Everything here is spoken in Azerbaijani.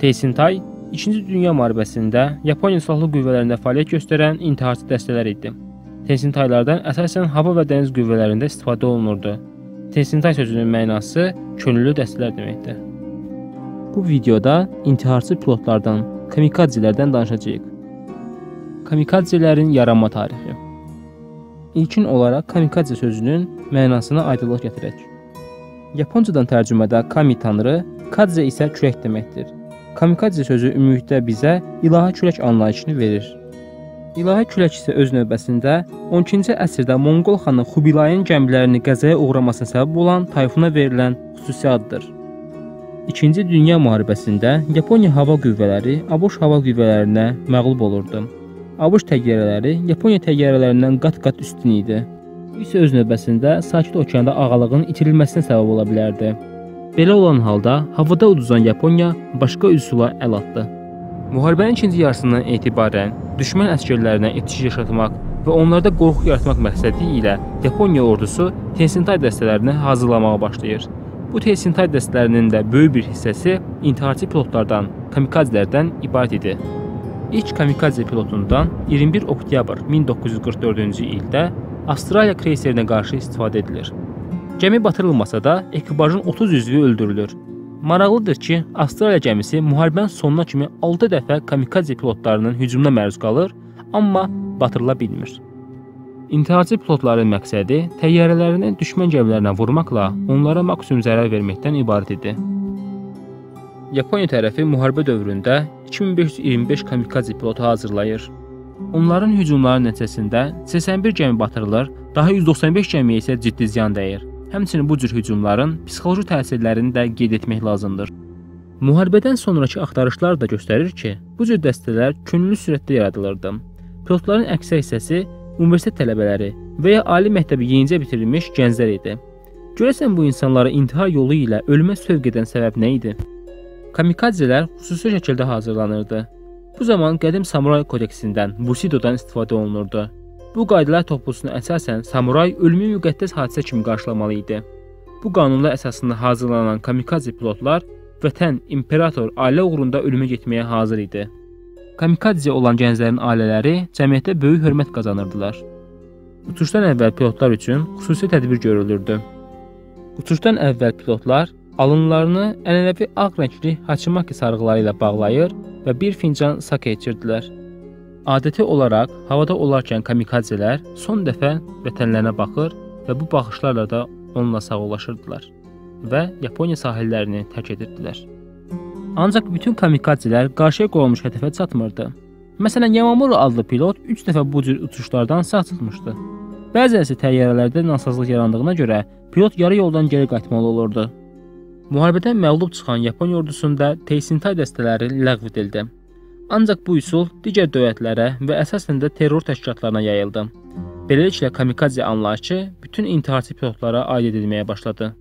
Teisintai 2-ci Dünya müharibəsində Yaponiya silahlı qüvvələrində fəaliyyət göstərən intiharçı dəstələr idi. Tensintaylardan əsasən hava və dəniz qüvvələrində istifadə olunurdu. Tensintai sözünün mənası könüllü dəstələr deməkdir. Bu videoda intiharçı pilotlardan, kamikazelərdən danışacağıq. Kamikazelerin yaranma tarixi. İlkin olaraq kamikaze sözünün mənasına aydınlıq gətirək. Yaponcadan tərcümədə kami tanrı, kadze isə kürək deməkdir. Kamikaze sözü ümumilikdə bizə ilahi külək anlayışını verir. İlahi külək isə öz növbəsində 12-ci əsrdə Monqol xanı Xubilayın gəmilərini qəzaya uğramasına səbəb olan tayfuna verilən xüsusi addır. İkinci Dünya müharibəsində Yaponiya hava qüvvələri ABŞ hava qüvvələrinə məğlub olurdu. ABŞ təyyarələri Yaponiya təyyarələrindən qat-qat üstün idi. Bu isə öz növbəsində Sakit okeanda ağalığın itirilməsinə səbəb ola bilərdi. Belə olan halda havada uduzan Yaponiya başqa üsula əl atdı. Müharibənin ikinci yarısından etibarən düşmən əsgərlərinə itiş yaşatmaq və onlarda qorxu yaratmaq məqsədi ilə Yaponiya ordusu Tensintai dəstələrini hazırlamağa başlayır. Bu Tensintai dəstələrinin də böyük bir hissəsi intiharçı pilotlardan, kamikazlərdən ibarət idi. İlk kamikaze pilotundan 21 oktyabr 1944-cü ildə Avstraliya kreyserinə qarşı istifadə edilir. Gəmi batırılmasa da ekipajın 30 üzvü öldürülür. Maraqlıdır ki, Avstraliya gəmisi müharibənin sonuna kimi 6 dəfə kamikaze pilotlarının hücumuna məruz qalır, amma batırıla bilmir. İntiharçı pilotların məqsədi təyyarələrini düşmən gəmilərinə vurmaqla onlara maksimum zərər verməkdən ibarət idi. Yaponiya tərəfi müharibə dövründə 2525 kamikaze pilotu hazırlayır. Onların hücumları nəticəsində 81 gəmi batırılır, daha 195 gəmiyə isə ciddi ziyan dəyir. Həmçinin bu cür hücumların psixoloji təsirlərini də qeyd etmək lazımdır. Müharibədən sonrakı axtarışlar da göstərir ki, bu cür dəstələr könüllü sürətdə yaradılırdı. Pilotların əksər hissəsi universitet tələbələri və ya ali məktəbi yenicə bitirilmiş gənclər idi. Görəsən bu insanları intihar yolu ilə ölümə sövq edən səbəb nə idi? Kamikazələr xüsusi şəkildə hazırlanırdı. Bu zaman qədim samuray kodeksindən, Bushidodan istifadə olunurdu. Bu qaydalar toplusuna əsasən samuray ölümü müqəddəs hadisə kimi qarşılamalı idi. Bu qanunlar əsasında hazırlanan kamikaze pilotlar vətən, imperator, ailə uğrunda ölümə getməyə hazır idi. Kamikaze olan gənclərin ailələri cəmiyyətdə böyük hörmət qazanırdılar. Uçuşdan əvvəl pilotlar üçün xüsusi tədbir görülürdü. Uçuşdan əvvəl pilotlar alınlarını ənənəvi ağ rəngli Hachimaki sarğıları ilə bağlayır və bir fincan sake içirdilər. Adəti olaraq havada olarkən kamikazələr son dəfə vətənlərinə baxır və bu baxışlarla da onunla sağollaşırdılar və Yaponiya sahillərini tərk edirdilər. Ancaq bütün kamikazələr qarşıya qoyulmuş hədəfə çatmırdı. Məsələn, Yamamura adlı pilot 3 dəfə bu cür uçuşlardan sağ çıxmışdı. Bəzən isə təyyarələrdə nasazlıq yarandığına görə pilot yarı yoldan geri qayıtmalı olurdu. Müharibədən məğlub çıxan Yaponiya ordusunda Teisintai dəstələri ləğv edildi. Ancaq bu üsul digər dövlətlərə və əsasən də terror təşkilatlarına yayıldı. Beləliklə kamikaze anlayışı bütün intiharçı pilotlara aid edilməyə başladı.